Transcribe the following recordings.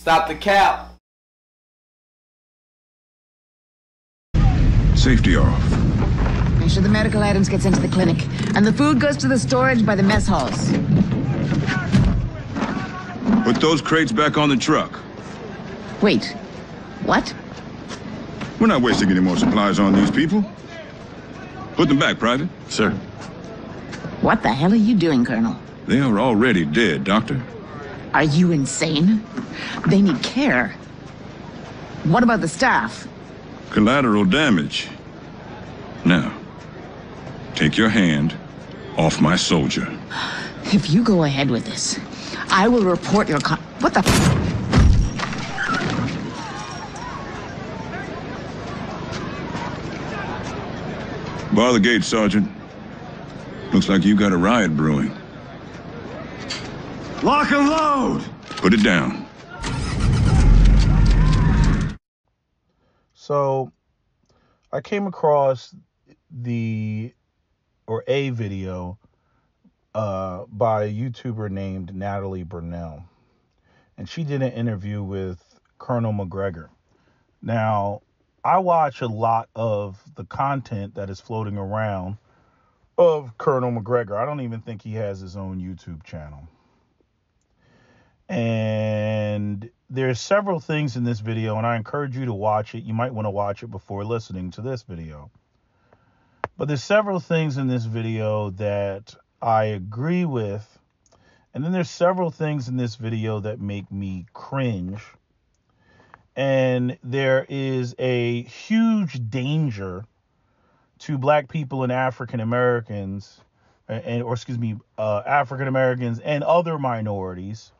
Stop the cap. Safety off. Make sure the medical items gets into the clinic, and the food goes to the storage by the mess halls. Put those crates back on the truck. Wait, what? We're not wasting any more supplies on these people. Put them back, Private. Sir. What the hell are you doing, Colonel? They are already dead, Doctor. Are you insane? They need care. What about the staff? Collateral damage. Now, take your hand off my soldier. If you go ahead with this, I will report your con- What the Bar the gate, Sergeant. Looks like you got a riot brewing. Lock and load! Put it down. So I came across the or a video uh, by a YouTuber named Natalie Brunell. And she did an interview with Colonel McGregor. Now, I watch a lot of the content that is floating around of Colonel McGregor. I don't even think he has his own YouTube channel. And there's several things in this video, and I encourage you to watch it. You might want to watch it before listening to this video. But there's several things in this video that I agree with. And then there's several things in this video that make me cringe. And there is a huge danger to black people and African Americans, and or excuse me, uh, African Americans and other minorities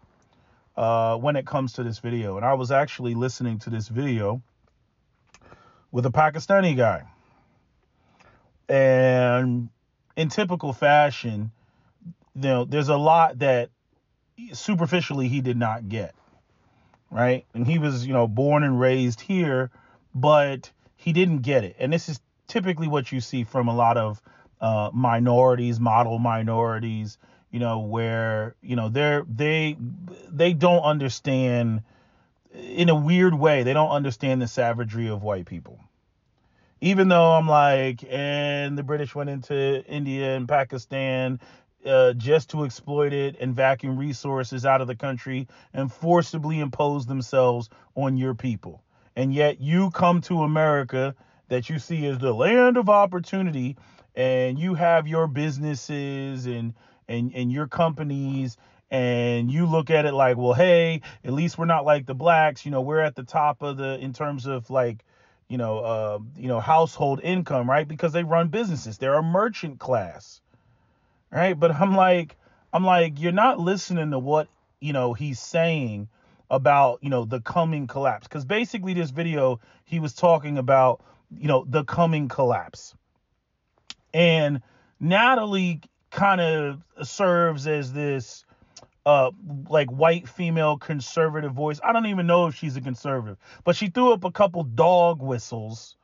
uh, when it comes to this video. And I was actually listening to this video with a Pakistani guy. And in typical fashion, you know, there's a lot that superficially he did not get. Right. And he was, you know, born and raised here, but he didn't get it. And this is typically what you see from a lot of uh, minorities, model minorities, you know, where, you know, they're, they, they don't understand in a weird way, they don't understand the savagery of white people even though I'm like, and the British went into India and Pakistan uh, just to exploit it and vacuum resources out of the country and forcibly impose themselves on your people. And yet you come to America that you see as the land of opportunity and you have your businesses and and and your companies and you look at it like well hey at least we're not like the blacks you know we're at the top of the in terms of like you know, uh, you know, household income, right? Because they run businesses. They're a merchant class, right? But I'm like, I'm like, you're not listening to what you know he's saying about you know the coming collapse. Because basically, this video he was talking about you know the coming collapse, and Natalie kind of serves as this uh like white female conservative voice. I don't even know if she's a conservative, but she threw up a couple dog whistles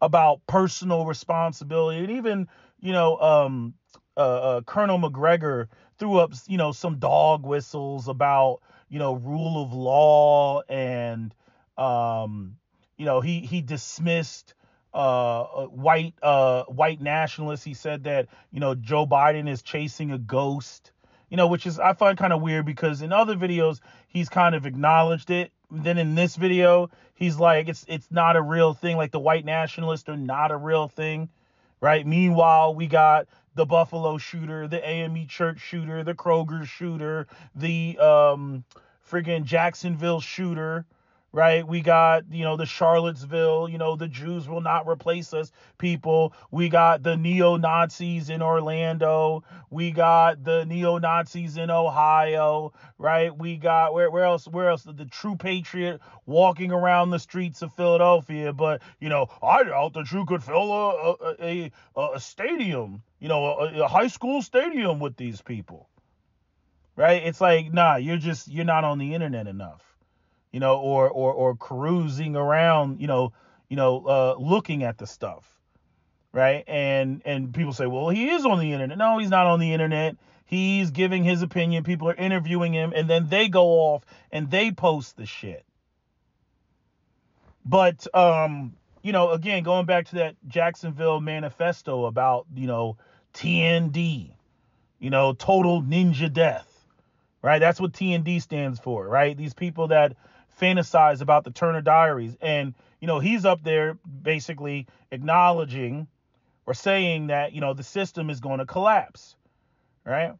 about personal responsibility and even, you know, um uh, uh Colonel McGregor threw up, you know, some dog whistles about, you know, rule of law and um you know, he he dismissed uh, uh white uh white nationalists. He said that, you know, Joe Biden is chasing a ghost you know, which is I find kind of weird because in other videos he's kind of acknowledged it. Then in this video, he's like, it's it's not a real thing. Like the white nationalists are not a real thing, right? Meanwhile, we got the Buffalo shooter, the AME church shooter, the Kroger shooter, the um friggin' Jacksonville shooter, right? We got, you know, the Charlottesville, you know, the Jews will not replace us people. We got the neo Nazis in Orlando. We got the neo Nazis in Ohio, right? We got, where, where else? Where else? The true patriot walking around the streets of Philadelphia. But, you know, I doubt that you could fill a, a, a, a stadium, you know, a, a high school stadium with these people. Right? It's like, nah, you're just, you're not on the internet enough you know, or or or cruising around, you know, you know, uh, looking at the stuff, right? And and people say, well, he is on the internet. No, he's not on the internet. He's giving his opinion. People are interviewing him, and then they go off and they post the shit. But um, you know, again, going back to that Jacksonville manifesto about, you know, TND, you know, total ninja death, right? That's what TND stands for, right? These people that fantasize about the Turner Diaries. And, you know, he's up there basically acknowledging or saying that, you know, the system is going to collapse, right?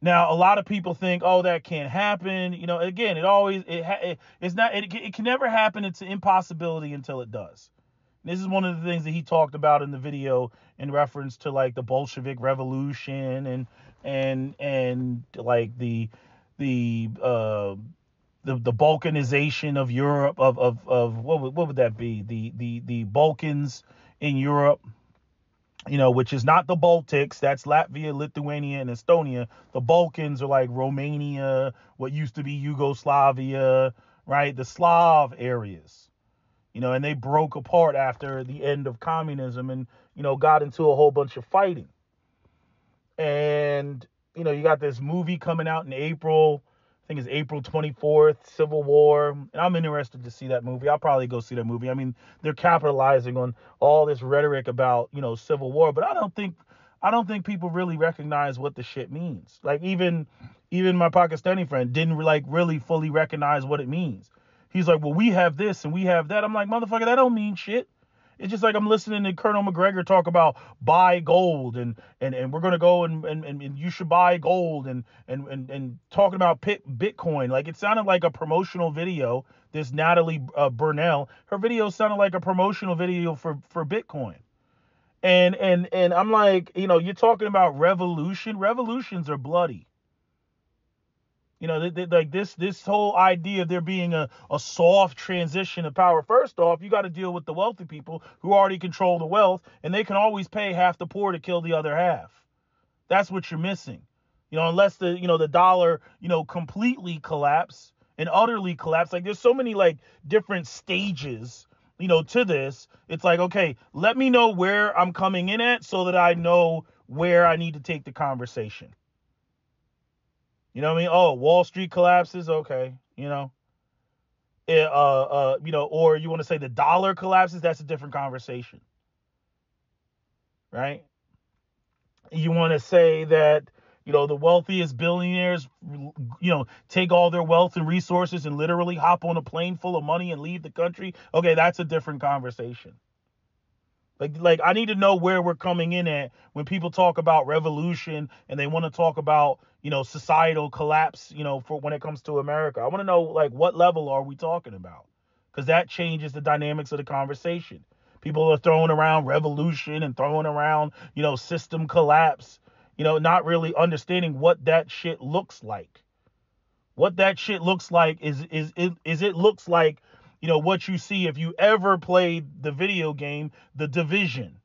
Now, a lot of people think, oh, that can't happen. You know, again, it always, it, it it's not, it, it can never happen. It's an impossibility until it does. This is one of the things that he talked about in the video in reference to like the Bolshevik Revolution and and and like the the uh the, the balkanization of Europe of of, of what would, what would that be the the the Balkans in Europe you know which is not the Baltics that's Latvia Lithuania and Estonia the Balkans are like Romania what used to be Yugoslavia right the Slav areas you know, and they broke apart after the end of communism and, you know, got into a whole bunch of fighting. And, you know, you got this movie coming out in April. I think it's April 24th, Civil War. And I'm interested to see that movie. I'll probably go see that movie. I mean, they're capitalizing on all this rhetoric about, you know, Civil War, but I don't think I don't think people really recognize what the shit means. Like even even my Pakistani friend didn't like really fully recognize what it means. He's like, well, we have this and we have that. I'm like, motherfucker, that don't mean shit. It's just like I'm listening to Colonel McGregor talk about buy gold and and, and we're gonna go and, and, and you should buy gold and and and, and talking about Bitcoin. Like it sounded like a promotional video. This Natalie uh, Brunell, her video sounded like a promotional video for for Bitcoin. And and and I'm like, you know, you're talking about revolution. Revolutions are bloody. You know, they, they, like this this whole idea of there being a, a soft transition of power. First off, you got to deal with the wealthy people who already control the wealth, and they can always pay half the poor to kill the other half. That's what you're missing. You know, unless the you know the dollar you know completely collapse and utterly collapse. Like there's so many like different stages you know to this. It's like okay, let me know where I'm coming in at so that I know where I need to take the conversation. You know what I mean? Oh, Wall Street collapses. Okay, you know. It, uh, uh, you know, or you want to say the dollar collapses? That's a different conversation, right? You want to say that you know the wealthiest billionaires, you know, take all their wealth and resources and literally hop on a plane full of money and leave the country? Okay, that's a different conversation. Like, like I need to know where we're coming in at when people talk about revolution and they want to talk about, you know, societal collapse, you know, for when it comes to America. I want to know like what level are we talking about? Because that changes the dynamics of the conversation. People are throwing around revolution and throwing around, you know, system collapse, you know, not really understanding what that shit looks like. What that shit looks like is is is, is it looks like you know what you see if you ever played the video game the division.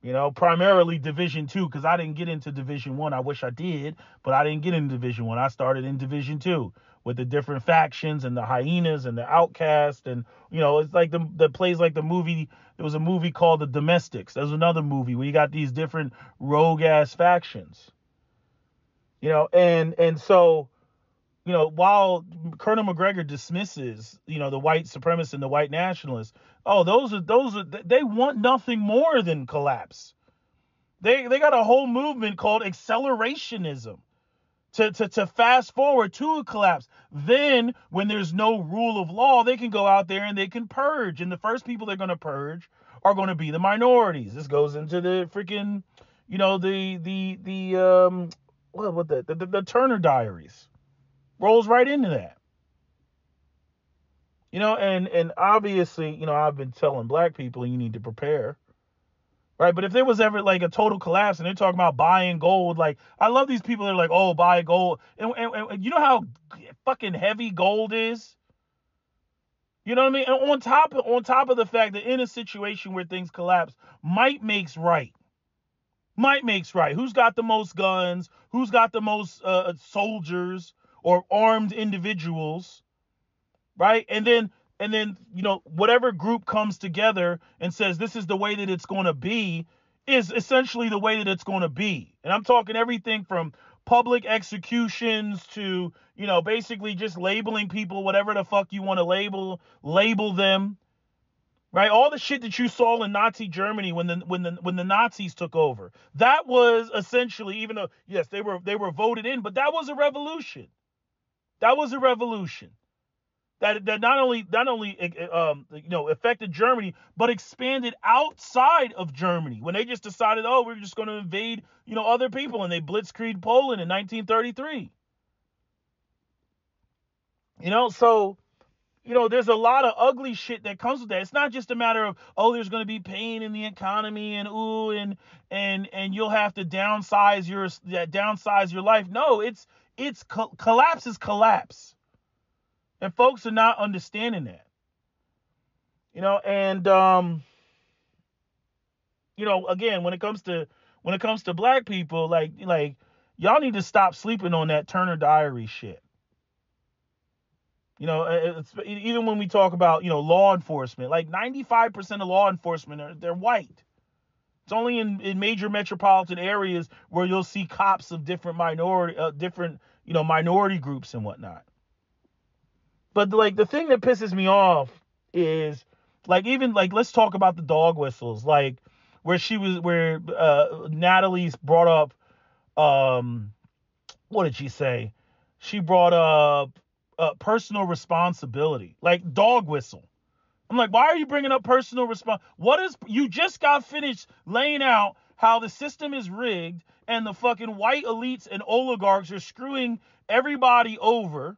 You know primarily division 2 because i didn't get into division 1 i wish i did but i didn't get into division 1 i started in division 2 with the different factions and the hyenas and the outcast and you know it's like the the plays like the movie there was a movie called the domestics. There's another movie where you got these different rogue ass factions. You know and and so you know, while Colonel McGregor dismisses, you know, the white supremacists and the white nationalists, oh, those are those are they want nothing more than collapse. They they got a whole movement called accelerationism. To, to, to fast forward to a collapse. Then, when there's no rule of law, they can go out there and they can purge. And the first people they're going to purge are going to be the minorities. This goes into the freaking, you know, the the the um, what what the the, the Turner Diaries rolls right into that. You know, and and obviously, you know, I've been telling black people you need to prepare. Right? But if there was ever like a total collapse and they're talking about buying gold, like I love these people that are like, oh, buy gold. And, and, and you know how fucking heavy gold is? You know what I mean? And on top of on top of the fact that in a situation where things collapse, might makes right. Might makes right. Who's got the most guns? Who's got the most uh, soldiers? or armed individuals, right? And then and then you know whatever group comes together and says this is the way that it's going to be, is essentially the way that it's going to be. And I'm talking everything from public executions to, you know, basically just labeling people whatever the fuck you want to label label them. Right? All the shit that you saw in Nazi Germany when the when the when the Nazis took over. That was essentially even though yes, they were they were voted in, but that was a revolution. That was a revolution that that not only not only eh, eh, um, you know affected Germany, but expanded outside of Germany when they just decided, oh, we're just going to invade you know other people, and they blitzkrieg Poland in 1933. You know, so you know, there's a lot of ugly shit that comes with that. It's not just a matter of oh, there's going to be pain in the economy and ooh and and and you'll have to downsize your downsize your life. No, it's it's collapse is collapse and folks are not understanding that. You know, and um you know, again, when it comes to when it comes to black people, like like y'all need to stop sleeping on that Turner Diary shit. You know, it's, even when we talk about, you know, law enforcement, like 95% of law enforcement are they're white. It's only in, in major metropolitan areas where you'll see cops of different minority, uh, different, you know, minority groups and whatnot. But like the thing that pisses me off is like even like let's talk about the dog whistles like where she was where uh Natalie's brought up um what did she say? She brought up uh, personal responsibility, like dog whistle. I'm like, why are you bringing up personal response? What is you just got finished laying out how the system is rigged and the fucking white elites and oligarchs are screwing everybody over,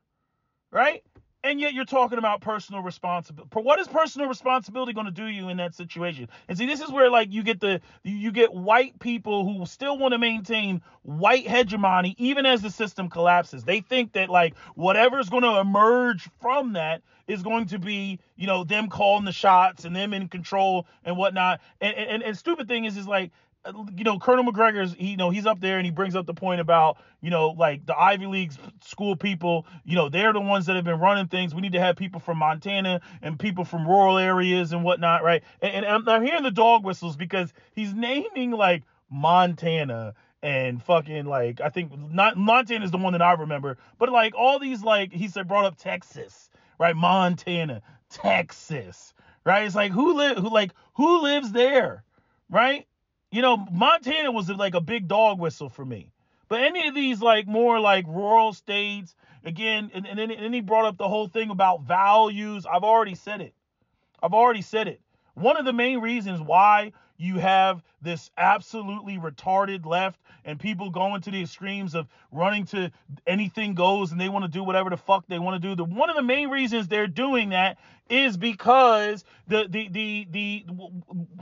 right? And yet you're talking about personal responsibility. What is personal responsibility going to do you in that situation? And see, this is where like you get the you get white people who still want to maintain white hegemony even as the system collapses. They think that like whatever's going to emerge from that is going to be you know them calling the shots and them in control and whatnot. And and, and stupid thing is is like you know, Colonel McGregor's, you know, he's up there and he brings up the point about, you know, like the Ivy League school people, you know, they're the ones that have been running things. We need to have people from Montana and people from rural areas and whatnot, right? And, and I'm, I'm hearing the dog whistles because he's naming like Montana and fucking like I think not Montana is the one that I remember, but like all these like he said brought up Texas, right? Montana, Texas, right? It's like who live who like who lives there, right? You know, Montana was like a big dog whistle for me. But any of these like more like rural states, again, and, and, and then he brought up the whole thing about values. I've already said it. I've already said it. One of the main reasons why you have this absolutely retarded left and people going to the extremes of running to anything goes and they want to do whatever the fuck they want to do. The one of the main reasons they're doing that is because the the the the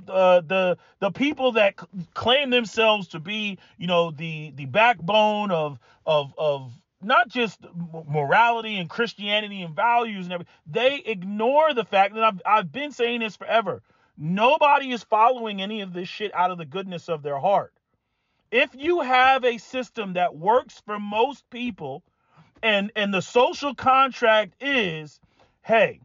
uh, the the people that claim themselves to be, you know, the the backbone of of of not just morality and Christianity and values and everything. They ignore the fact that I've I've been saying this forever. Nobody is following any of this shit out of the goodness of their heart. If you have a system that works for most people and and the social contract is, hey,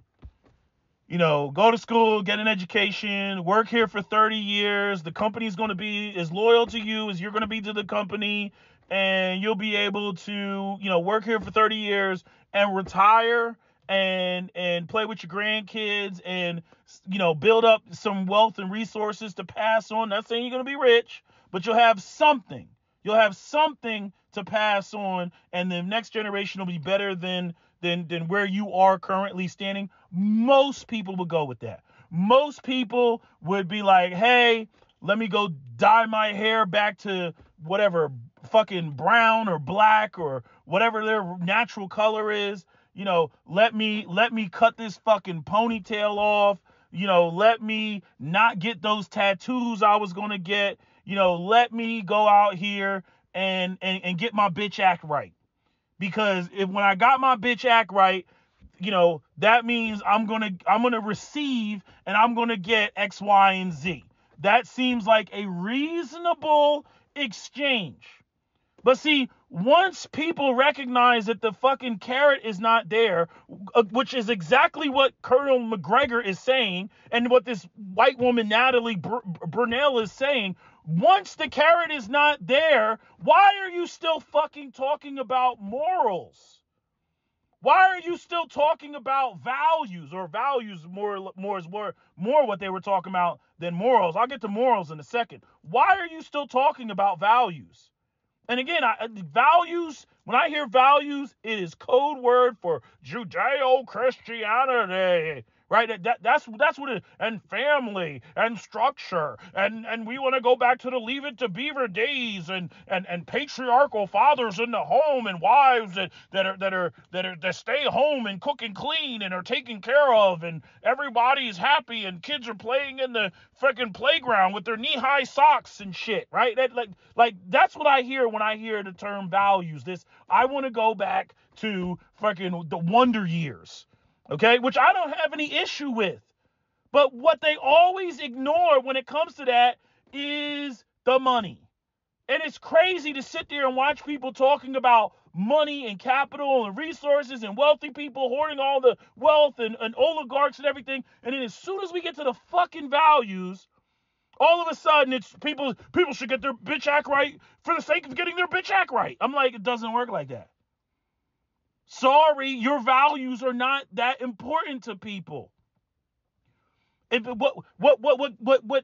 you know, go to school, get an education, work here for 30 years, the company's going to be as loyal to you as you're going to be to the company and you'll be able to, you know, work here for 30 years and retire and and play with your grandkids and you know build up some wealth and resources to pass on. Not saying you're going to be rich but you'll have something. You'll have something to pass on and the next generation will be better than than than where you are currently standing. Most people would go with that. Most people would be like hey let me go dye my hair back to whatever fucking brown or black or whatever their natural color is you know, let me let me cut this fucking ponytail off. You know, let me not get those tattoos I was gonna get. You know, let me go out here and and, and get my bitch act right. Because if when I got my bitch act right, you know, that means I'm gonna I'm gonna receive and I'm gonna get X, Y, and Z. That seems like a reasonable exchange. But see, once people recognize that the fucking carrot is not there, uh, which is exactly what Colonel McGregor is saying, and what this white woman Natalie Br- Brunell is saying, once the carrot is not there, why are you still fucking talking about morals? Why are you still talking about values or values more more is more more what they were talking about than morals? I'll get to morals in a second. Why are you still talking about values? And again, I, uh, values, when I hear values, it is code word for Judeo Christianity right? That, that, that's that's what it and family and structure and and we want to go back to the leave it to beaver days and and and patriarchal fathers in the home and wives that that are that are that are that stay home and cook and clean and are taken care of and everybody's happy and kids are playing in the freaking playground with their knee-high socks and shit, right? That like like that's what I hear when I hear the term values. This I want to go back to freaking the wonder years okay, which I don't have any issue with. But what they always ignore when it comes to that is the money. And it's crazy to sit there and watch people talking about money and capital and resources and wealthy people hoarding all the wealth and, and oligarchs and everything. And then as soon as we get to the fucking values, all of a sudden it's people people should get their bitch act right for the sake of getting their bitch act right. I'm like, it doesn't work like that. Sorry, your values are not that important to people. If, what, what, what, what, what, what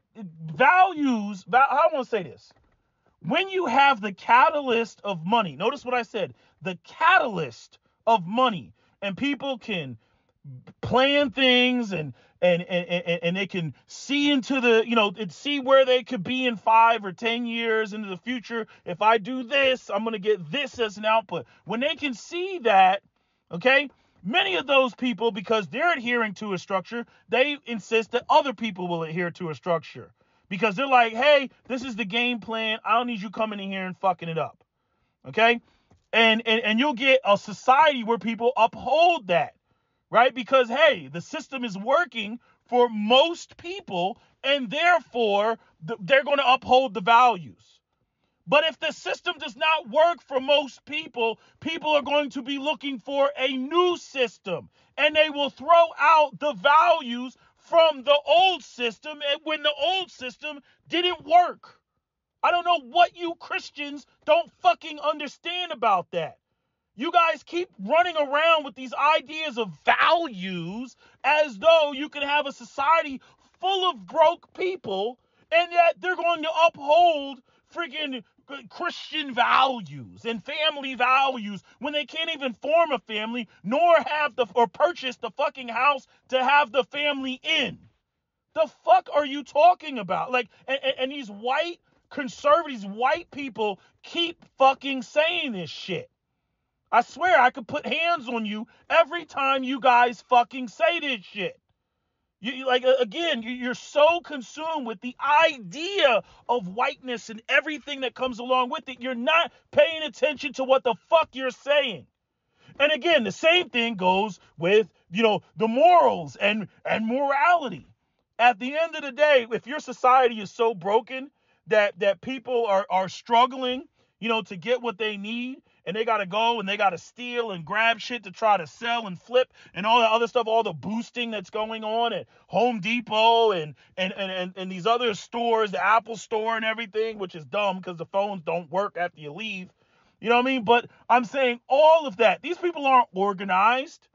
values, I want to say this. When you have the catalyst of money, notice what I said, the catalyst of money, and people can plan things and and and and they can see into the you know and see where they could be in five or ten years into the future. If i do this i'm going to get this as an output. When they can see that okay many of those people because they're adhering to a structure they insist that other people will adhere to a structure. Because they're like hey this is the game plan. I don't need you coming in here and fucking it up. Okay? And and, and you'll get a society where people uphold that right? Because, hey, the system is working for most people, and therefore they're going to uphold the values. But if the system does not work for most people, people are going to be looking for a new system, and they will throw out the values from the old system when the old system didn't work. I don't know what you Christians don't fucking understand about that. You guys keep running around with these ideas of values as though you can have a society full of broke people and that they're going to uphold freaking Christian values and family values when they can't even form a family nor have the or purchase the fucking house to have the family in. The fuck are you talking about? Like, and, and these white conservatives, white people keep fucking saying this shit. I swear I could put hands on you every time you guys fucking say this shit. You, like again, you're so consumed with the idea of whiteness and everything that comes along with it. You're not paying attention to what the fuck you're saying. And again, the same thing goes with, you know, the morals and and morality. At the end of the day, if your society is so broken that that people are are struggling, you know, to get what they need, and they got to go and they got to steal and grab shit to try to sell and flip and all that other stuff, all the boosting that's going on at Home Depot and and and and, and these other stores, the Apple store and everything, which is dumb because the phones don't work after you leave. You know what I mean? But I'm saying all of that. These people aren't organized.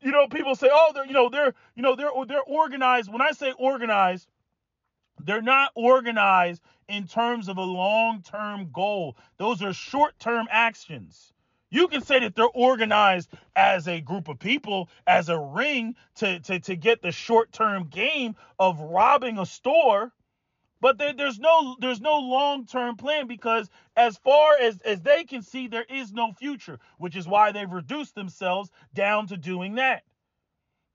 You know, people say, "Oh, they're you know they're you know they're they're organized." When I say organized, they're not organized in terms of a long term goal. Those are short term actions. You can say that they're organized as a group of people, as a ring to, to, to get the short term game of robbing a store. But there, there's no there's no long term plan because as far as, as they can see, there is no future, which is why they've reduced themselves down to doing that.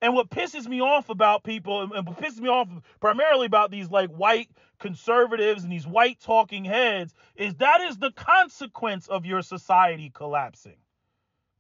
And what pisses me off about people, and what pisses me off primarily about these like white conservatives and these white talking heads, is that is the consequence of your society collapsing.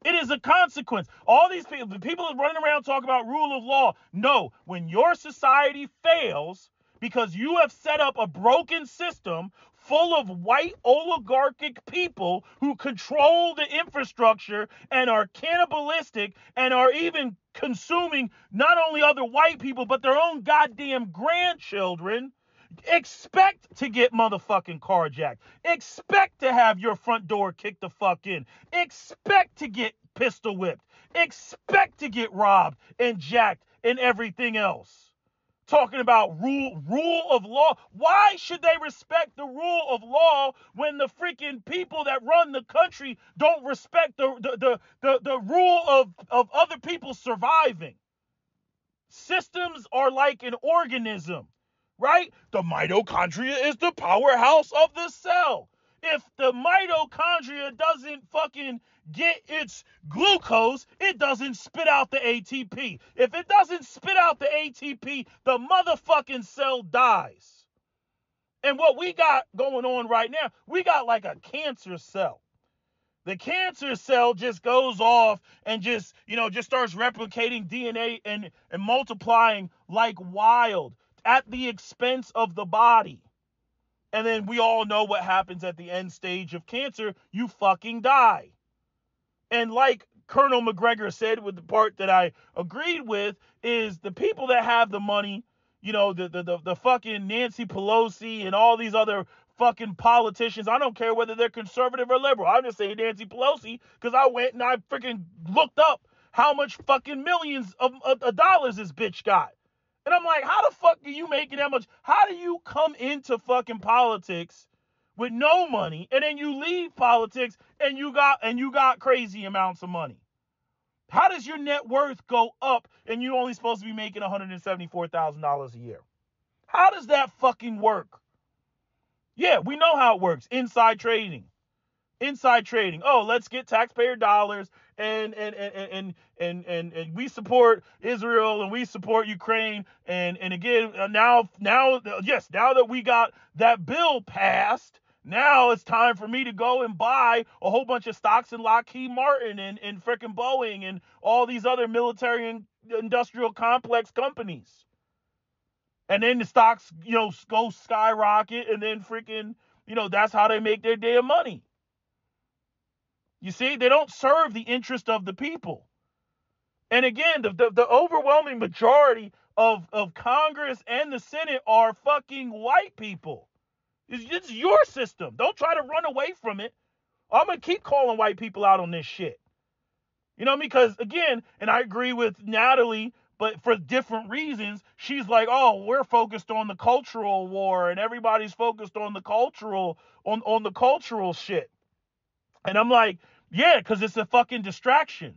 It is a consequence. All these people, the people running around talking about rule of law. No, when your society fails because you have set up a broken system full of white oligarchic people who control the infrastructure and are cannibalistic and are even consuming not only other white people but their own goddamn grandchildren Expect to get motherfucking carjacked. Expect to have your front door kicked the fuck in. Expect to get pistol whipped. Expect to get robbed and jacked and everything else. Talking about rule rule of law. Why should they respect the rule of law when the freaking people that run the country don't respect the the the, the, the rule of, of other people surviving? Systems are like an organism, right? The mitochondria is the powerhouse of the cell. If the mitochondria doesn't fucking get its glucose, it doesn't spit out the ATP. If it doesn't spit out the ATP, the motherfucking cell dies. And what we got going on right now, we got like a cancer cell. The cancer cell just goes off and just, you know, just starts replicating DNA and, and multiplying like wild at the expense of the body. And then we all know what happens at the end stage of cancer. You fucking die. And like Colonel McGregor said with the part that I agreed with is the people that have the money, you know, the the the, the fucking Nancy Pelosi and all these other fucking politicians. I don't care whether they're conservative or liberal. I'm just saying Nancy Pelosi because I went and I freaking looked up how much fucking millions of, of, of, dollars this bitch got. And I'm like, how the fuck are you making that much? How do you come into fucking politics with no money and then you leave politics and you got and you got crazy amounts of money? How does your net worth go up and you're only supposed to be making $174,000 a year? How does that fucking work? Yeah, we know how it works. Inside trading. Inside trading. Oh, let's get taxpayer dollars and and and and and and, and we support Israel and we support Ukraine and and again uh, now now yes, now that we got that bill passed, now it's time for me to go and buy a whole bunch of stocks in Lockheed Martin and, and frickin' Boeing and all these other military and industrial complex companies and then the stocks, you know, go skyrocket, and then freaking, you know, that's how they make their damn money. You see, they don't serve the interest of the people. And again, the, the, the overwhelming majority of, of Congress and the Senate are fucking white people. It's, it's your system. Don't try to run away from it. I'm gonna keep calling white people out on this shit. You know, because again, and I agree with Natalie but for different reasons she's like oh we're focused on the cultural war and everybody's focused on the cultural on on the cultural shit and i'm like yeah because it's a fucking distraction.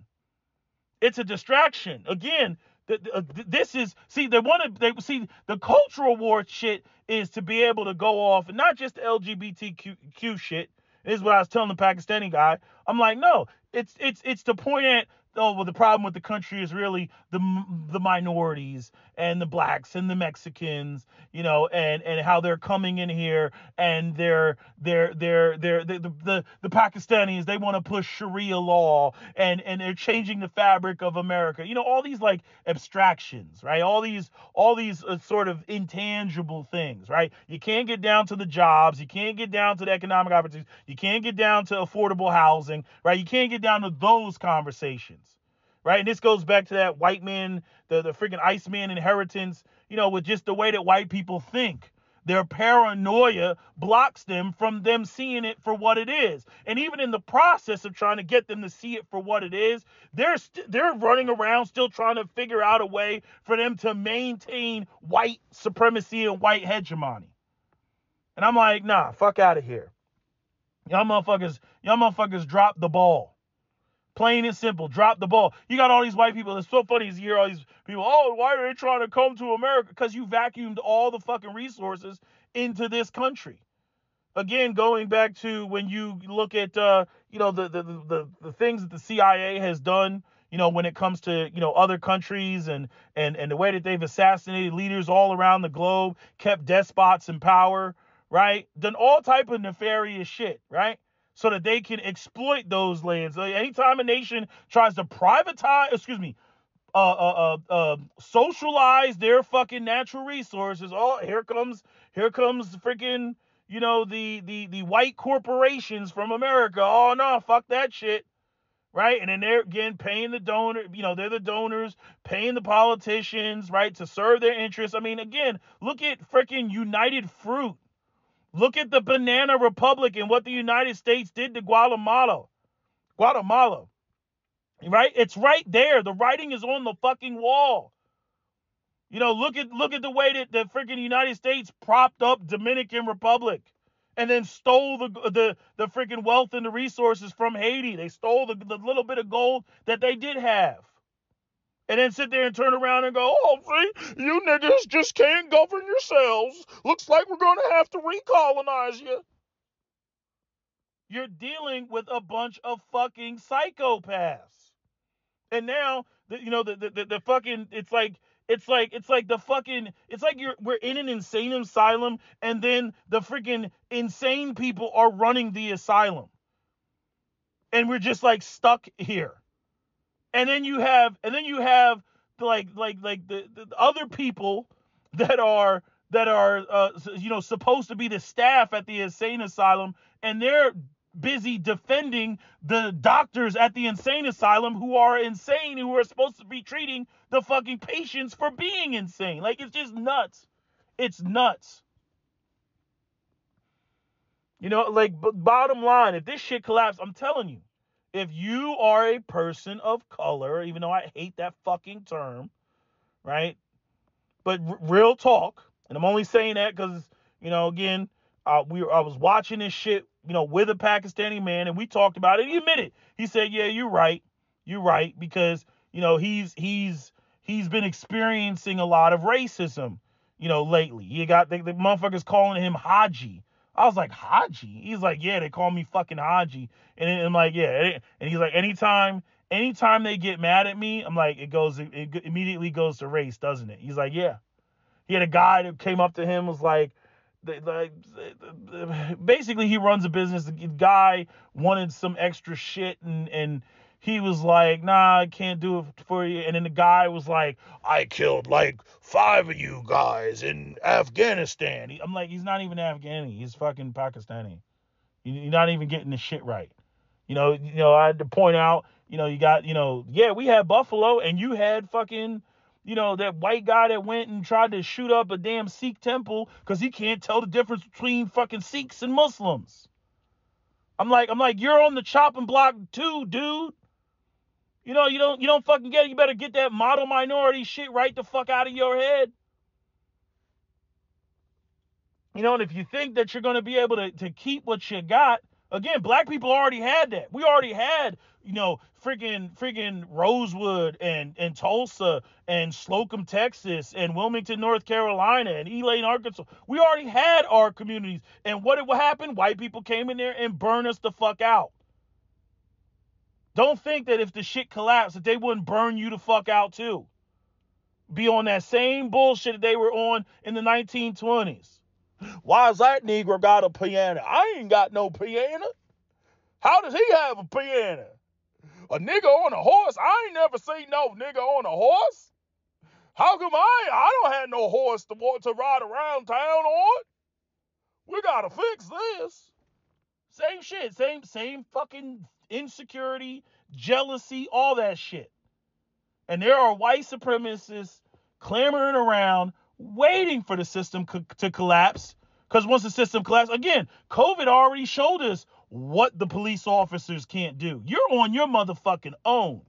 It's a distraction. Again th- th- uh, this is see they want to they see the cultural war shit is to be able to go off and not just the lgbtq shit this is what i was telling the pakistani guy. I'm like no it's it's it's to point at oh well the problem with the country is really the the minorities and the blacks and the Mexicans you know and and how they're coming in here and they're they're they're they're, the the, the Pakistanis they want to push Sharia law and and they're changing the fabric of America. You know all these like abstractions right? All these all these uh, sort of intangible things right? You can't get down to the jobs you can't get down to the economic opportunities you can't get down to affordable housing right? You can't get down to those conversations right? And this goes back to that white man, the, the freaking Iceman inheritance, you know, with just the way that white people think. Their paranoia blocks them from them seeing it for what it is. And even in the process of trying to get them to see it for what it is, they're st- they're running around still trying to figure out a way for them to maintain white supremacy and white hegemony. And I'm like, nah, fuck out of here. Y'all motherfuckers, y'all motherfuckers drop the ball. Plain and simple. Drop the ball. You got all these white people. It's so funny to hear all these people. Oh, why are they trying to come to America? Because you vacuumed all the fucking resources into this country. Again, going back to when you look at uh, you know the, the the the things that the CIA has done, you know, when it comes to you know other countries and and and the way that they've assassinated leaders all around the globe, kept despots in power, right? Done all type of nefarious shit, right? So that they can exploit those lands. Anytime a nation tries to privatize, excuse me, uh, uh, uh, uh, socialize their fucking natural resources, oh, here comes, here comes freaking, you know, the the the white corporations from America. Oh no, fuck that shit. right? And then they're again paying the donor, you know, they're the donors, paying the politicians, right, to serve their interests. I mean, again, look at freaking United Fruit. Look at the Banana Republic and what the United States did to Guatemala. Guatemala. Right? It's right there. The writing is on the fucking wall. You know, look at look at the way that the freaking United States propped up Dominican Republic and then stole the the the freaking wealth and the resources from Haiti. They stole the, the little bit of gold that they did have. And then sit there and turn around and go, oh, see, you niggas just can't govern yourselves. Looks like we're going to have to recolonize you. You're dealing with a bunch of fucking psychopaths. And now, the, you know, the, the, the, the fucking, it's like, it's like it's like the fucking it's like you're we're in an insane asylum and then the freaking insane people are running the asylum. And we're just like stuck here. And then you have and then you have like like like the, the other people that are that are uh, you know supposed to be the staff at the insane asylum and they're busy defending the doctors at the insane asylum who are insane, who are supposed to be treating the fucking patients for being insane. Like, it's just nuts. It's nuts. You know, like, b- bottom line, if this shit collapses, I'm telling you, if you are a person of color, even though I hate that fucking term, right? But r- real talk, and I'm only saying that because, you know, again, uh, we I was watching this shit you know, with a Pakistani man, and we talked about it. He admitted. He said, "Yeah, you're right. You're right because you know he's he's he's been experiencing a lot of racism, you know, lately. You got the, the motherfuckers calling him Haji. I was like, Haji? He's like, yeah, they call me fucking Haji. And I'm like, yeah. And he's like, anytime, anytime they get mad at me, I'm like, it goes, it, immediately goes to race, doesn't it? He's like, yeah. He had a guy that came up to him was like, like basically he runs a business. The guy wanted some extra shit and and he was like, "Nah, I can't do it for you." And then the guy was like, "I killed like five of you guys in Afghanistan." I'm like, "He's not even Afghani. He's fucking Pakistani. You're not even getting the shit right." You know, you know, I had to point out, you know, you got, you know, yeah, we had Buffalo and you had fucking you know, that white guy that went and tried to shoot up a damn Sikh temple because he can't tell the difference between fucking Sikhs and Muslims. I'm like, I'm like, you're on the chopping block too, dude. You know, you don't you don't fucking get it. You better get that model minority shit right the fuck out of your head. You know, and if you think that you're gonna be able to, to keep what you got, again, black people already had that. We already had you know, freaking freaking Rosewood and and Tulsa and Slocum, Texas and Wilmington, North Carolina and Elaine, Arkansas. We already had our communities. And what would happen? White people came in there and burned us the fuck out. Don't think that if the shit collapsed that they wouldn't burn you the fuck out too. Be on that same bullshit that they were on in the 1920s. Why is that Negro got a piano? I ain't got no piano. How does he have a piano? A nigga on a horse? I ain't never seen no nigga on a horse. How come I I don't have no horse to to ride around town on? We gotta fix this. Same shit, same same fucking insecurity, jealousy, all that shit. And there are white supremacists clamoring around, waiting for the system co- to collapse. Because once the system collapses, again, COVID already showed us what the police officers can't do. You're on your motherfucking own.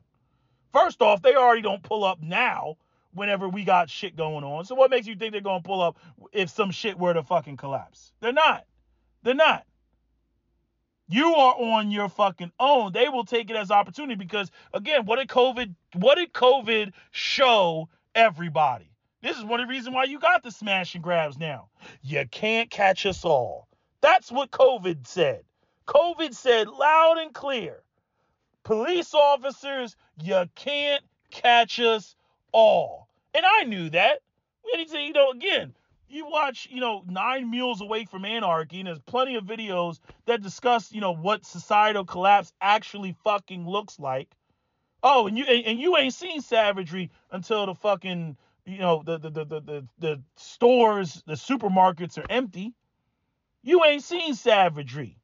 First off, they already don't pull up now whenever we got shit going on. So what makes you think they're going to pull up if some shit were to fucking collapse? They're not. They're not. You are on your fucking own. They will take it as opportunity because again, what did COVID what did COVID show everybody? This is one of the reasons why you got the smash and grabs now. You can't catch us all. That's what COVID said. COVID said loud and clear police officers, you can't catch us all. And I knew that. You know, again, you watch, you know, Nine Meals Away from Anarchy, and there's plenty of videos that discuss, you know, what societal collapse actually fucking looks like. Oh, and you and you ain't seen savagery until the fucking, you know, the the the the the, the stores, the supermarkets are empty. You ain't seen savagery.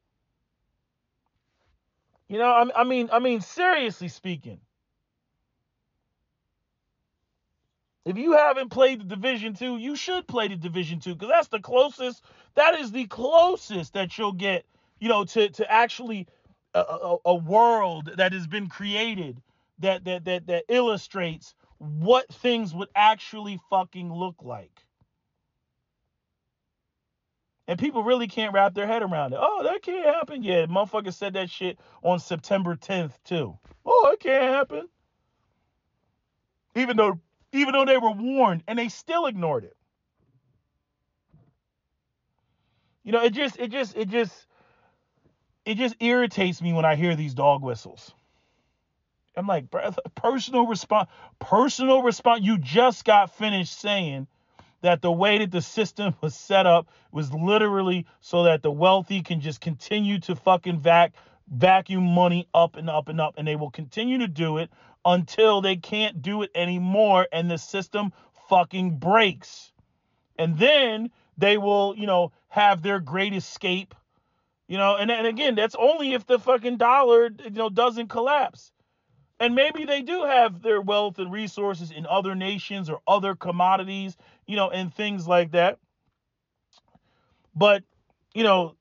You know, I, I mean, I mean, seriously speaking, if you haven't played the Division Two, you should play the Division Two because that's the closest. That is the closest that you'll get, you know, to to actually a, a, a world that has been created that that that that illustrates what things would actually fucking look like. And people really can't wrap their head around it. Oh, that can't happen. Yeah, motherfucker said that shit on September 10th too. Oh, it can't happen. Even though even though they were warned and they still ignored it. You know, it just it just it just it just irritates me when I hear these dog whistles. I'm like, personal response, personal response. You just got finished saying that the way that the system was set up was literally so that the wealthy can just continue to fucking vac vacuum money up and up and up and they will continue to do it until they can't do it anymore and the system fucking breaks. And then they will, you know, have their great escape. You know, and, and again, that's only if the fucking dollar, you know, doesn't collapse. And maybe they do have their wealth and resources in other nations or other commodities, you know, and things like that. But, you know,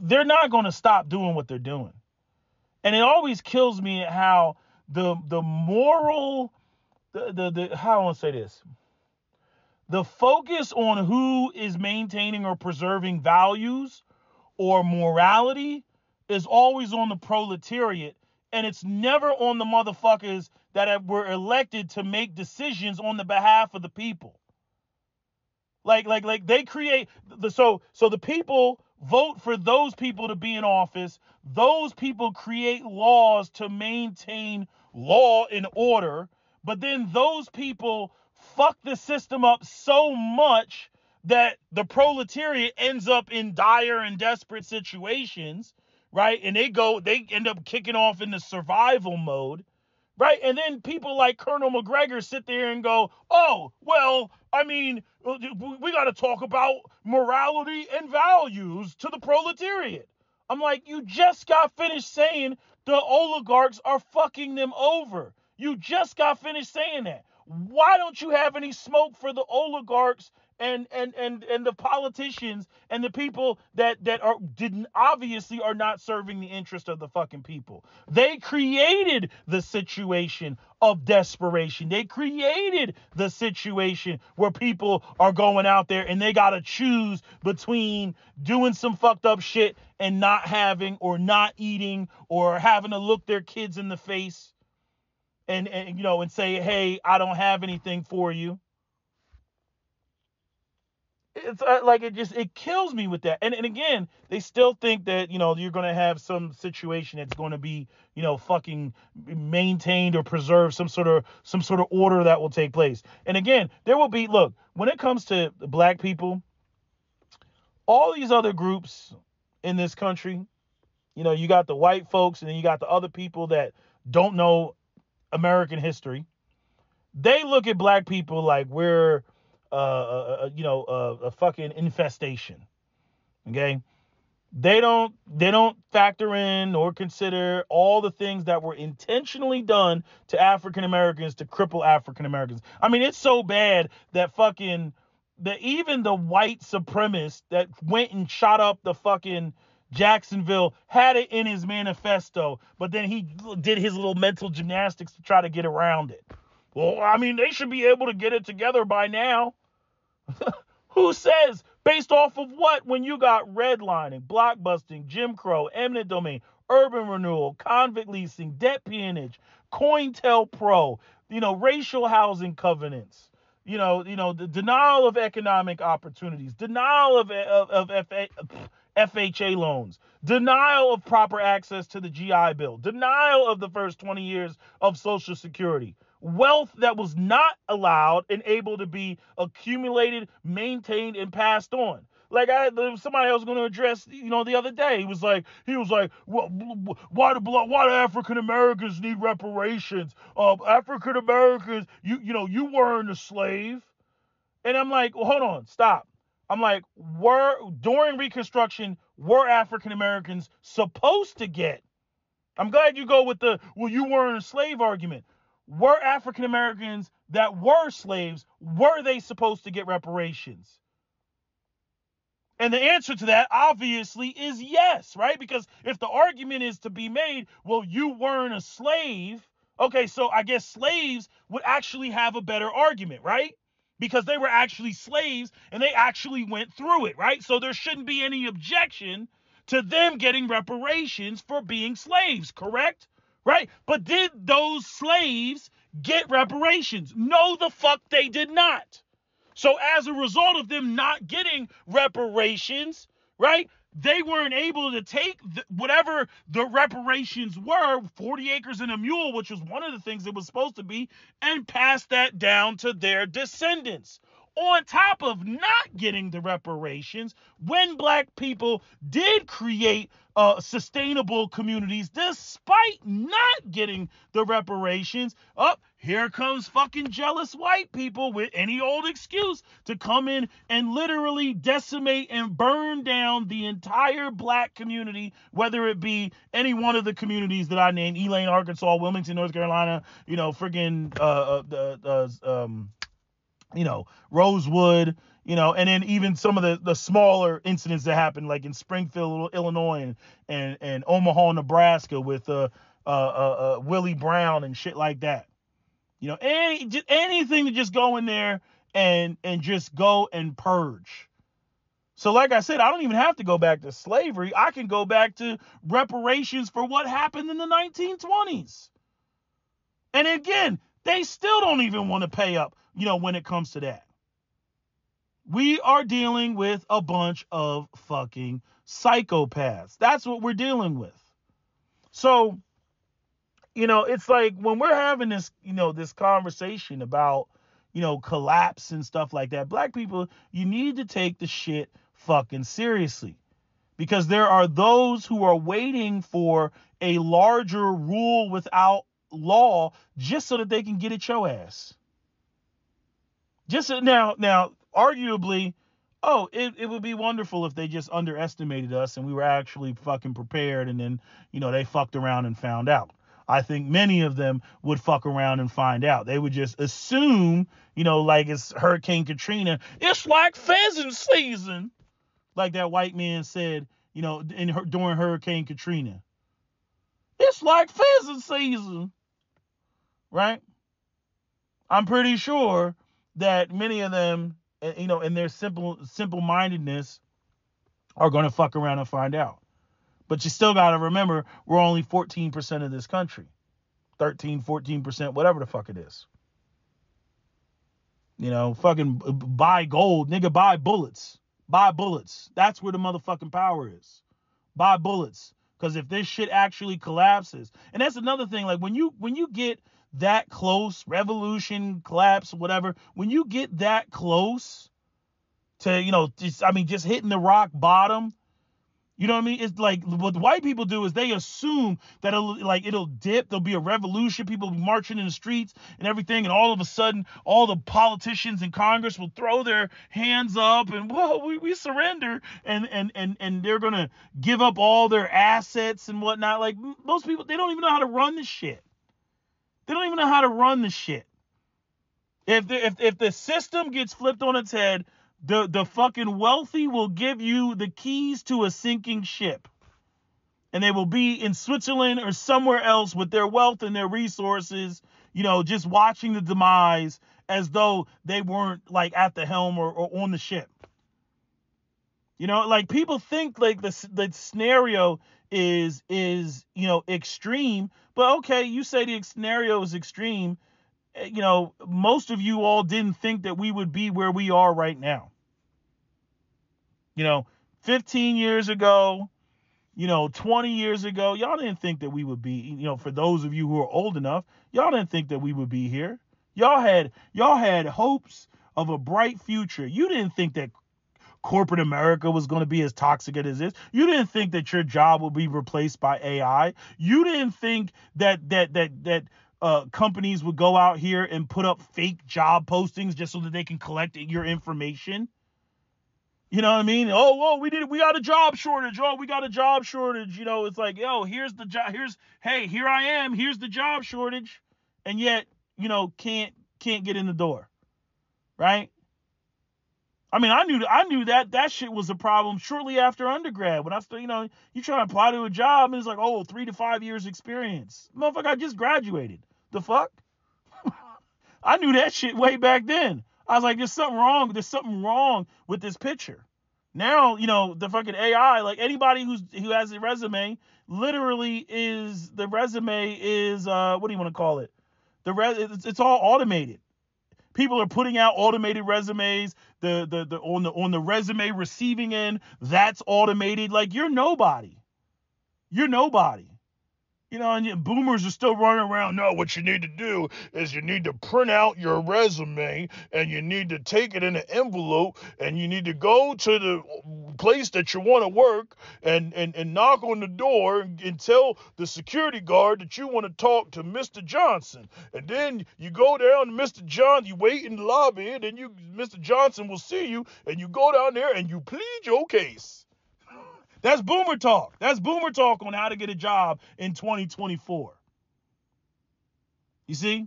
they're not going to stop doing what they're doing. And it always kills me how the the moral the the, the how I want to say this. The focus on who is maintaining or preserving values or morality is always on the proletariat and it's never on the motherfuckers that were elected to make decisions on the behalf of the people. Like, like, like they create the so so the people vote for those people to be in office. Those people create laws to maintain law and order, but then those people fuck the system up so much that the proletariat ends up in dire and desperate situations right? And they go, they end up kicking off in the survival mode, right? And then people like Colonel McGregor sit there and go, oh, well, I mean, uh, we got to talk about morality and values to the proletariat. I'm like, you just got finished saying the oligarchs are fucking them over. You just got finished saying that. Why don't you have any smoke for the oligarchs and and and and the politicians and the people that that are didn't obviously are not serving the interest of the fucking people. They created the situation of desperation. They created the situation where people are going out there and they got to choose between doing some fucked up shit and not having or not eating or having to look their kids in the face and and you know and say, "Hey, I don't have anything for you." It's uh, like it just it kills me with that. And and again, they still think that you know you're going to have some situation that's going to be you know fucking maintained or preserved some sort of some sort of order that will take place. And again, there will be look when it comes to black people, all these other groups in this country, you know, you got the white folks and then you got the other people that don't know American history. They look at black people like we're uh, uh, uh, you know, a fucking infestation. Okay, they don't they don't factor in or consider all the things that were intentionally done to African Americans to cripple African Americans. I mean, it's so bad that fucking that even the white supremacist that went and shot up the fucking Jacksonville had it in his manifesto, but then he did his little mental gymnastics to try to get around it. Well, I mean, they should be able to get it together by now. Who says based off of what when you got redlining, blockbusting, Jim Crow, eminent domain, urban renewal, convict leasing, debt peonage, COINTELPRO, you know, racial housing covenants, you know, you know, the denial of economic opportunities, denial of of, of FA, FHA loans, denial of proper access to the GI Bill, denial of the first 20 years of Social Security, wealth that was not allowed and able to be accumulated, maintained, and passed on. Like I somebody else going to address, you know, the other day. He was like, he was like, well, why do why do African Americans need reparations? Uh, African Americans, you you know, you weren't a slave. And I'm like, well, hold on, stop. I'm like, were during Reconstruction, were African Americans supposed to get I'm glad you go with the well, you weren't a slave argument. Were African Americans that were slaves, were they supposed to get reparations? And the answer to that obviously is yes, right? Because if the argument is to be made, well, you weren't a slave, okay, so I guess slaves would actually have a better argument, right? Because they were actually slaves and they actually went through it, right? So there shouldn't be any objection to them getting reparations for being slaves, correct? Right? But did those slaves get reparations? No, the fuck they did not. So as a result of them not getting reparations, right? They weren't able to take the, whatever the reparations were, 40 acres and a mule, which was one of the things it was supposed to be, and pass that down to their descendants on top of not getting the reparations, when black people did create uh, sustainable communities despite not getting the reparations, up oh, here comes fucking jealous white people with any old excuse to come in and literally decimate and burn down the entire black community, whether it be any one of the communities that I named, Elaine, Arkansas, Wilmington, North Carolina, you know, friggin' uh, uh, um, you know, Rosewood, you know, and then even some of the, the smaller incidents that happened, like in Springfield, Illinois, and and, and Omaha, Nebraska, with uh, uh, uh, uh Willie Brown and shit like that. You know, any just anything to just go in there and and just go and purge. So, like I said, I don't even have to go back to slavery. I can go back to reparations for what happened in the 1920s. And again, they still don't even want to pay up you know, when it comes to that. We are dealing with a bunch of fucking psychopaths. That's what we're dealing with. So, you know, it's like when we're having this, you know, this conversation about, you know, collapse and stuff like that, black people, you need to take the shit fucking seriously. Because there are those who are waiting for a larger rule without law just so that they can get at your ass. Just now, now, arguably, oh, it, it would be wonderful if they just underestimated us and we were actually fucking prepared and then, you know, they fucked around and found out. I think many of them would fuck around and find out. They would just assume, you know, like it's Hurricane Katrina, it's like pheasant season. Like that white man said, you know, in during Hurricane Katrina. It's like pheasant season. Right? I'm pretty sure that many of them, eh, you know, in their simple simple mindedness, are going to fuck around and find out. But you still got to remember, we're only 14% of this country. 13, 14%, whatever the fuck it is. You know, fucking buy gold, nigga, buy bullets. Buy bullets. That's where the motherfucking power is. Buy bullets. Because if this shit actually collapses, and that's another thing, like when you when you get that close, revolution, collapse, whatever, when you get that close to, you know, just, I mean, just hitting the rock bottom, you know what I mean? It's like what white people do is they assume that it'll like it'll dip, there'll be a revolution, people will be marching in the streets and everything, and all of a sudden all the politicians in Congress will throw their hands up and whoa, we, we surrender and and and and they're gonna give up all their assets and whatnot. Like most people, they don't even know how to run this shit. They don't even know how to run the shit. If the, if if the system gets flipped on its head, the the fucking wealthy will give you the keys to a sinking ship. And they will be in Switzerland or somewhere else with their wealth and their resources, you know, just watching the demise as though they weren't like at the helm or, or on the ship. You know, like people think like the the scenario is is you know extreme, but okay, you say the scenario is extreme. Eh, you know, most of you all didn't think that we would be where we are right now. You know, 15 years ago, you know, 20 years ago, y'all didn't think that we would be, you know, for those of you who are old enough, y'all didn't think that we would be here. Y'all had y'all had hopes of a bright future. You didn't think that corporate America was going to be as toxic as it is. You didn't think that your job would be replaced by AI. You didn't think that that that that uh, companies would go out here and put up fake job postings just so that they can collect your information. You know what I mean? Oh, whoa, we did we got a job shortage. Oh, we got a job shortage. You know, it's like, yo, here's the job. Here's hey, here I am. Here's the job shortage, and yet, you know, can't can't get in the door, right? I mean, I knew I knew that that shit was a problem shortly after undergrad. When I still, you know, you try to apply to a job and it's like, oh, three to five years experience. Motherfucker, I just graduated. The fuck? I knew that shit way back then. I was like, there's something wrong. There's something wrong with this picture. Now, you know, the fucking AI, like anybody who's who has a resume, literally is the resume is uh what do you want to call it? The res it's, it's all automated. People are putting out automated resumes. The the the on the on the resume receiving end, that's automated. Like you're nobody. You're nobody. You know, and boomers are still running around. No, what you need to do is you need to print out your resume and you need to take it in an envelope and you need to go to the place that you want to work and, and, and knock on the door and, tell the security guard that you want to talk to Mr. Johnson. And then you go down to Mr. Johnson, you wait in the lobby, and then you Mr. Johnson will see you and you go down there and you plead your case. That's boomer talk. That's boomer talk on how to get a job in 2024. You see?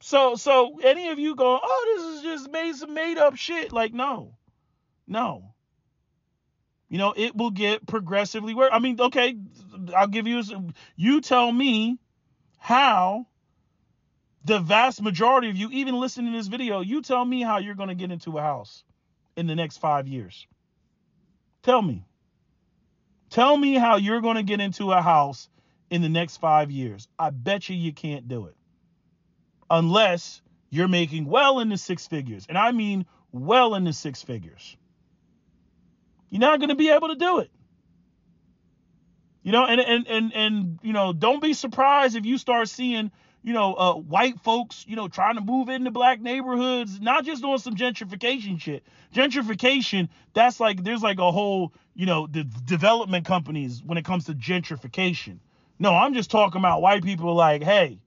So so any of you going, oh, this is just made some made up shit. Like, no. No. You know, it will get progressively worse. I mean, okay, I'll give you some, you tell me how the vast majority of you, even listening to this video, you tell me how you're going to get into a house in the next five years. Tell me. Tell me how you're going to get into a house in the next five years. I bet you you can't do it. Unless you're making well into six figures. And I mean well into six figures. You're not going to be able to do it. You know, and and and and you know, don't be surprised if you start seeing you know, uh, white folks, you know, trying to move into black neighborhoods, not just doing some gentrification shit. Gentrification, that's like, there's like a whole, you know, the development companies when it comes to gentrification. No, I'm just talking about white people like, hey,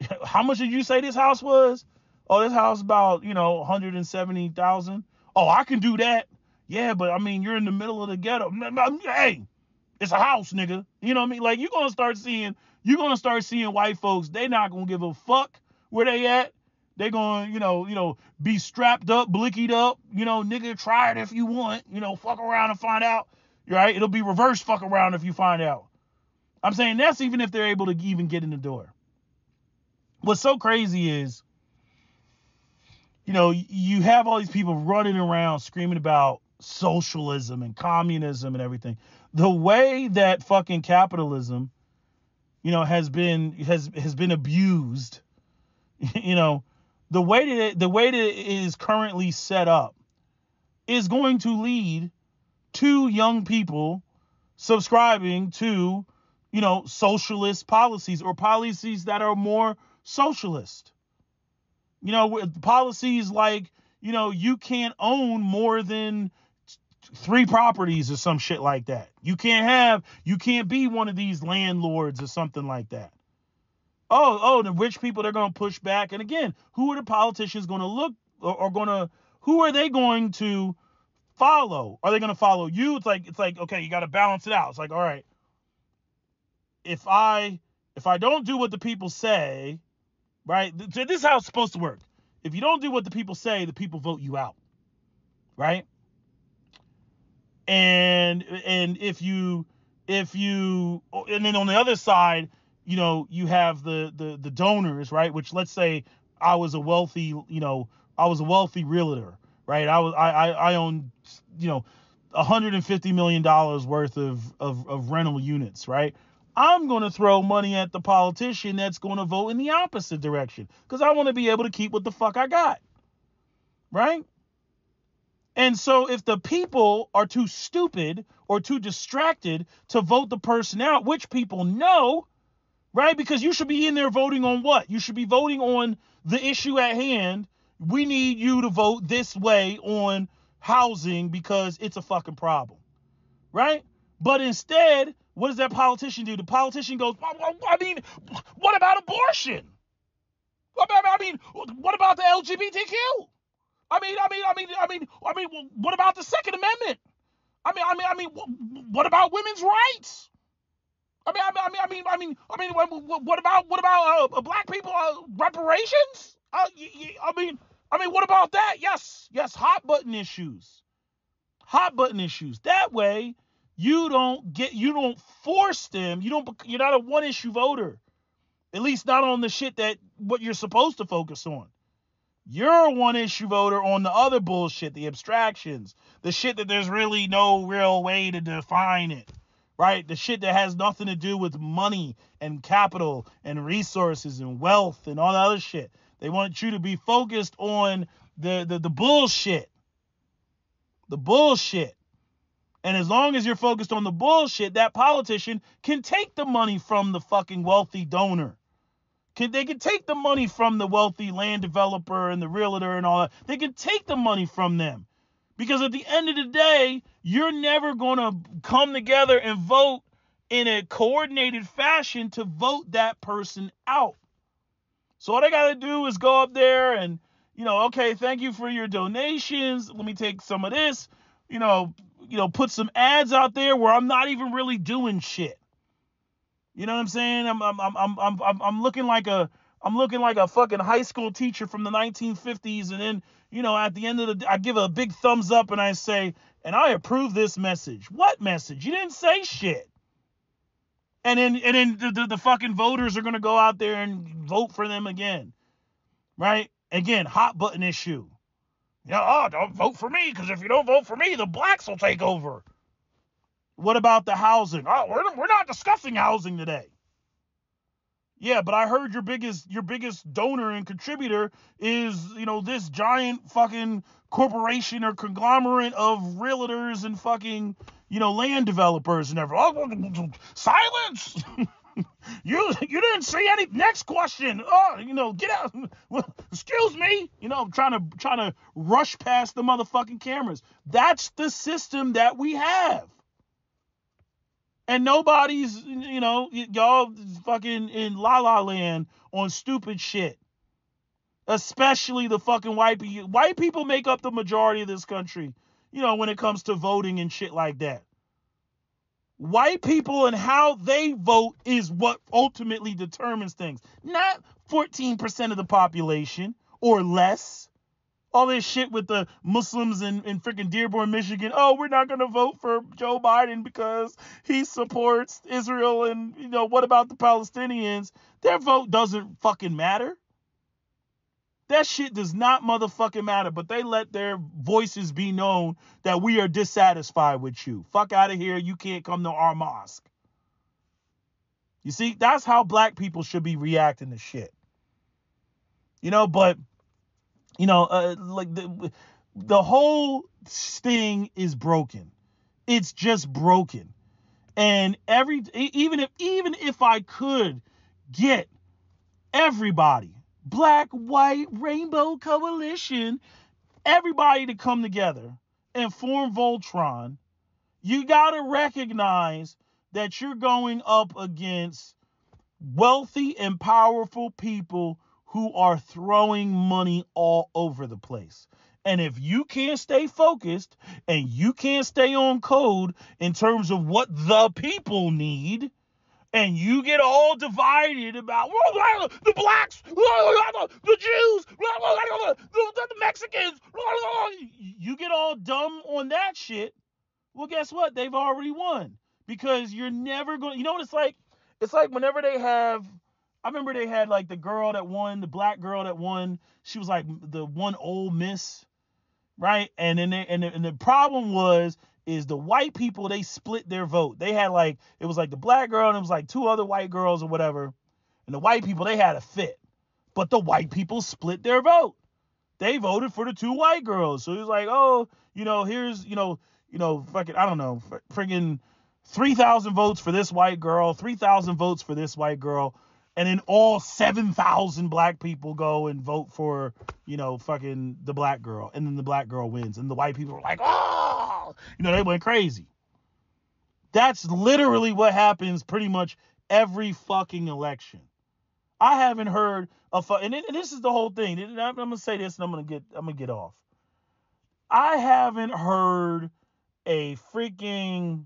how much did you say this house was? Oh, this house about, you know, 170,000. Oh, I can do that. Yeah, but I mean, you're in the middle of the ghetto. Hey, it's a house, nigga. You know what I mean? Like, you're going to start seeing you're gonna start seeing white folks. They not gonna give a fuck where they at. They gonna, you know, you know, be strapped up, blickied up. You know, nigga, try it if you want. You know, fuck around and find out. Right? It'll be reverse fuck around if you find out. I'm saying that's even if they're able to even get in the door. What's so crazy is, you know, you have all these people running around screaming about socialism and communism and everything. The way that fucking capitalism you know, has been has has been abused. you know, the way that it, the way that it is currently set up is going to lead to young people subscribing to, you know, socialist policies or policies that are more socialist. You know, policies like, you know, you can't own more than three properties or some shit like that. You can't have, you can't be one of these landlords or something like that. Oh, oh, the rich people they're going to push back. And again, who are the politicians going to look or, or going to, who are they going to follow? Are they going to follow you? It's like, it's like, okay, you got to balance it out. It's like, all right, if I, if I don't do what the people say, right? This is how it's supposed to work. If you don't do what the people say, the people vote you out, right? And and if you if you and then on the other side you know you have the the the donors right? Which let's say i was a wealthy you know i was a wealthy realtor right? I was i i, I own you know 150 million dollars worth of, of of rental units right? I'm going to throw money at the politician that's going to vote in the opposite direction because i want to be able to keep what the fuck i got right and so if the people are too stupid or too distracted to vote the person out, which people know, right? Because you should be in there voting on what? You should be voting on the issue at hand. We need you to vote this way on housing because it's a fucking problem, right? But instead, what does that politician do? The politician goes, I mean, what about abortion? I mean, what about the LGBTQ? I mean, I mean, I mean, I mean, I mean, what about the Second Amendment? I mean, I mean, I mean, wh- what about women's rights? I mean, I mean, I mean, I mean, I mean, I mean, what, what- what about what about uh, black people uh, reparations? Uh, y- y- I mean, I mean, what about that? Yes, yes, hot button issues, hot button issues. That way, you don't get, you don't force them. You don't, you're not a one issue voter. At least not on the shit that what you're supposed to focus on. You're a one issue voter on the other bullshit, the abstractions, the shit that there's really no real way to define it, right? The shit that has nothing to do with money and capital and resources and wealth and all that other shit. They want you to be focused on the the, the bullshit. The bullshit. And as long as you're focused on the bullshit, that politician can take the money from the fucking wealthy donor. They can take the money from the wealthy land developer and the realtor and all that. They can take the money from them. Because at the end of the day, you're never going to come together and vote in a coordinated fashion to vote that person out. So what I got to do is go up there and, you know, okay, thank you for your donations. Let me take some of this, you know, you know, put some ads out there where I'm not even really doing shit. You know what I'm saying? I'm I'm I'm I'm I'm, I'm- looking like a I'm looking like a fucking high school teacher from the 1950s, and then you know at the end of the day, I give a big thumbs up and I say, and I approve this message. What message? You didn't say shit. And then and then the, the, the fucking voters are gonna go out there and vote for them again, right? Again, hot button issue. Yeah, oh, don't vote for me because if you don't vote for me, the blacks will take over. What about the housing? Oh, we're, we're not discussing housing today. Yeah, but I heard your biggest your biggest donor and contributor is, you know, this giant fucking corporation or conglomerate of realtors and fucking, you know, land developers and everything. Oh, silence. you you didn't see any next question. Oh, you know, get out. Excuse me. You know, I'm trying to trying to rush past the motherfucking cameras. That's the system that we have and nobody's you know y- y'all fucking in la la land on stupid shit. Especially the fucking white people white people make up the majority of this country you know when it comes to voting and shit like that. White people and how they vote is what ultimately determines things. Not 14% of the population or less all this shit with the Muslims in, in freaking Dearborn, Michigan. Oh, we're not gonna vote for Joe Biden because he supports Israel and you know what about the Palestinians? Their vote doesn't fucking matter. That shit does not motherfucking matter, but they let their voices be known that we are dissatisfied with you. Fuck out of here. You can't come to our mosque. You see, that's how black people should be reacting to shit. You know, but you know, uh, like the the whole thing is broken. It's just broken. And every even if even if I could get everybody, black, white, rainbow coalition, everybody to come together and form Voltron, you got to recognize that you're going up against wealthy and powerful people who are throwing money all over the place. And if you can't stay focused and you can't stay on code in terms of what the people need, and you get all divided about "Well, the blacks, the Jews, the, the Mexicans, you get all dumb on that shit. Well, guess what? They've already won because you're never going. You know what it's like? It's like whenever they have. I remember they had like the girl that won, the black girl that won. She was like the one old miss, right? And then they, and the, and the problem was is the white people they split their vote. They had like it was like the black girl and it was like two other white girls or whatever. And the white people they had a fit, but the white people split their vote. They voted for the two white girls. So it was like, oh, you know, here's you know, you know, fucking I don't know, friggin' three thousand votes for this white girl, three thousand votes for this white girl and then all 7,000 black people go and vote for, you know, fucking the black girl. And then the black girl wins. And the white people are like, oh, you know, they went crazy. That's literally what happens pretty much every fucking election. I haven't heard of, and, and this is the whole thing. I'm, I'm gonna say this, and I'm gonna get, I'm gonna get off. I haven't heard a freaking.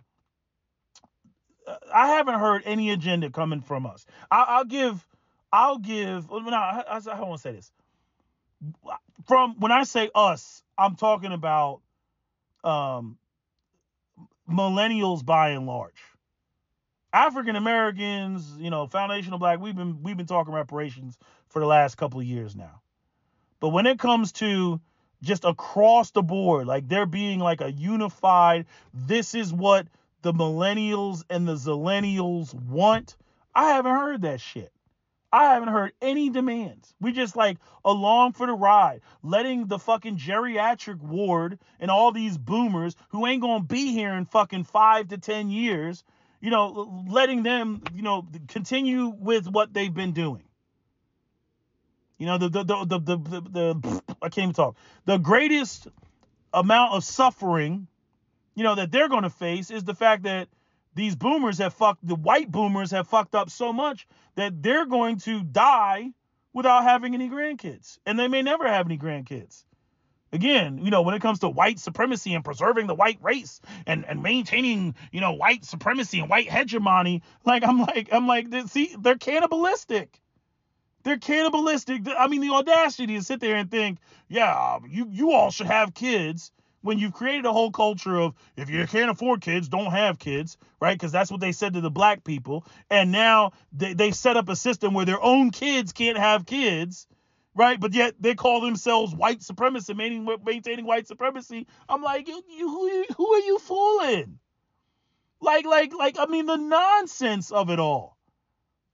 I haven't heard any agenda coming from us. I, will give. I'll give. No, I, I, I want to say this. From when I say us, I'm talking about um, millennials by and large. African Americans, you know, foundational black, we've been we've been talking reparations for the last couple of years now. But when it comes to just across the board, like there being like a unified, this is what the millennials and the zillennials want, I haven't heard that shit. I haven't heard any demands. We just like along for the ride, letting the fucking geriatric ward and all these boomers who ain't gonna be here in fucking five to ten years, you know, letting them, you know, continue with what they've been doing. You know, the the the the the, the, the I can't even talk. The greatest amount of suffering, you know, that they're gonna face is the fact that these boomers have fucked the white boomers have fucked up so much that they're going to die without having any grandkids. And they may never have any grandkids. Again you know when it comes to white supremacy and preserving the white race and and maintaining you know white supremacy and white hegemony like i'm like i'm like see they're cannibalistic. They're cannibalistic. I mean the audacity to sit there and think yeah you you all should have kids when you've created a whole culture of if you can't afford kids, don't have kids, right? Because that's what they said to the black people. And now they, they set up a system where their own kids can't have kids, right? But yet they call themselves white supremacy, maintaining, white supremacy. I'm like, you, you, who, who are you fooling? Like, like, like, I mean, the nonsense of it all.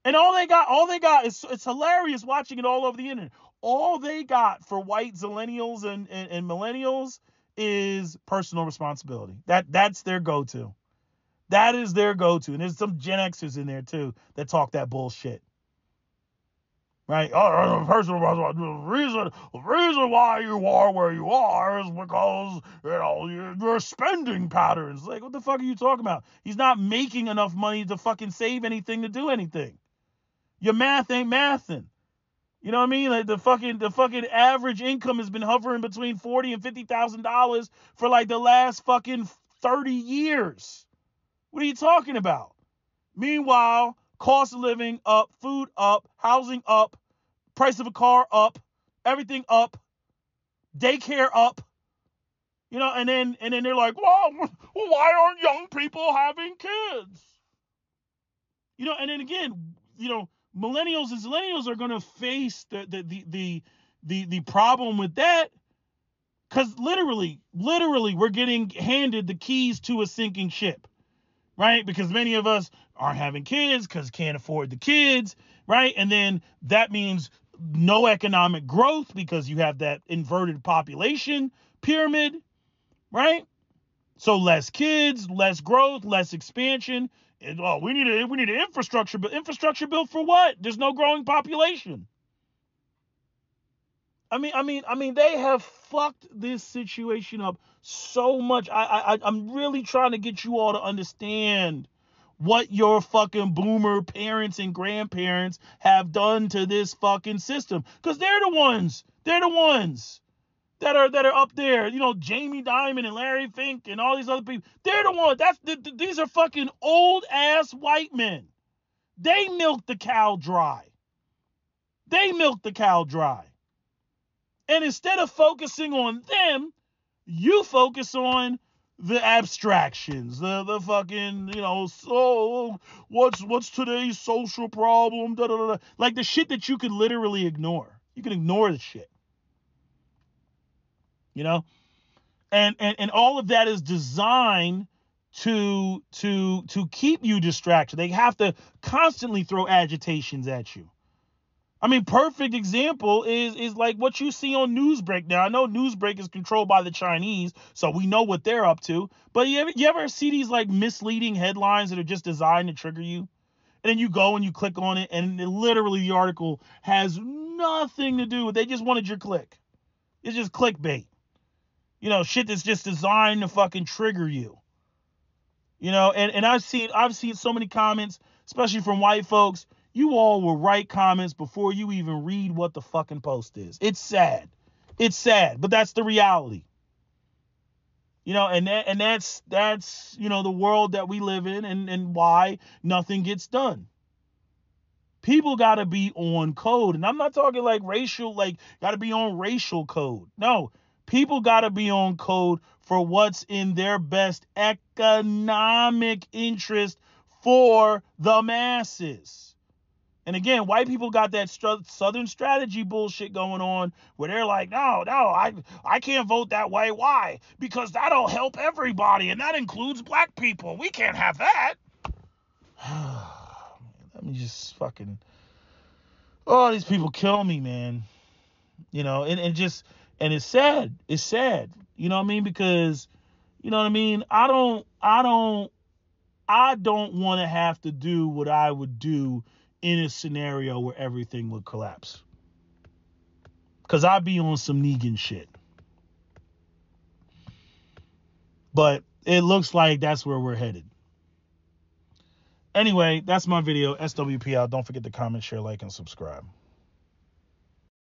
And all they got, all they got is it's hilarious watching it all over the internet. All they got for white zillennials and, and, and millennials is personal responsibility. That that's their go-to. That is their go-to. And there's some Gen Xers in there too that talk that bullshit. Right? Oh, personal responsibility. The reason, the reason why you are where you are is because, you know, your, your spending patterns. Like, what the fuck are you talking about? He's not making enough money to fucking save anything to do anything. Your math ain't mathing. You know what I mean? Like the fucking the fucking average income has been hovering between forty and fifty thousand dollars for like the last fucking thirty years. What are you talking about? Meanwhile, cost of living up, food up, housing up, price of a car up, everything up, daycare up. You know, and then and then they're like, well, why aren't young people having kids? You know, and then again, you know, millennials and millennials are going to face the the the the the, the problem with that. Because literally literally we're getting handed the keys to a sinking ship right? Because many of us aren't having kids because can't afford the kids right? And then that means no economic growth because you have that inverted population pyramid right? So less kids less growth less expansion and, oh, we need a we need an infrastructure but infrastructure built for what? There's no growing population. I mean, I mean, I mean, they have fucked this situation up so much. I, I, I'm really trying to get you all to understand what your fucking boomer parents and grandparents have done to this fucking system, because they're the ones. They're the ones that are that are up there, you know, Jamie Dimon and Larry Fink and all these other people. They're the ones. That's the, the, these are fucking old ass white men. They milk the cow dry. They milk the cow dry. And instead of focusing on them, you focus on the abstractions, the the fucking, you know, so what's what's today's social problem? Da, da, da, Like the shit that you could literally ignore. You can ignore the shit you know? And and and all of that is designed to to to keep you distracted. They have to constantly throw agitations at you. I mean perfect example is is like what you see on newsbreak. Now i know newsbreak is controlled by the chinese so we know what they're up to. But you ever, you ever see these like misleading headlines that are just designed to trigger you? And then you go and you click on it and it, literally the article has nothing to do with they just wanted your click. It's just clickbait you know, shit that's just designed to fucking trigger you. You know, and, and I've seen I've seen so many comments, especially from white folks. You all will write comments before you even read what the fucking post is. It's sad. It's sad, but that's the reality. You know, and that, and that's that's you know the world that we live in, and and why nothing gets done. People got to be on code, and I'm not talking like racial, like got to be on racial code. No, people got to be on code for what's in their best economic interest for the masses. And again, white people got that southern strategy bullshit going on where they're like, no, no, I I can't vote that way. Why? Because that'll help everybody, and that includes black people. We can't have that. Let me just fucking. Oh, these people kill me, man. You know, and, and just and it's sad. It's sad. You know what I mean? Because, you know what I mean? I don't I don't I don't want to have to do what I would do in a scenario where everything would collapse. Cause I'd be on some Negan shit. But it looks like that's where we're headed. Anyway, that's my video. SWPL. Don't forget to comment, share, like, and subscribe.